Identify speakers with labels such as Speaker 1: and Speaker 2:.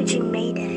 Speaker 1: Virgin Maiden.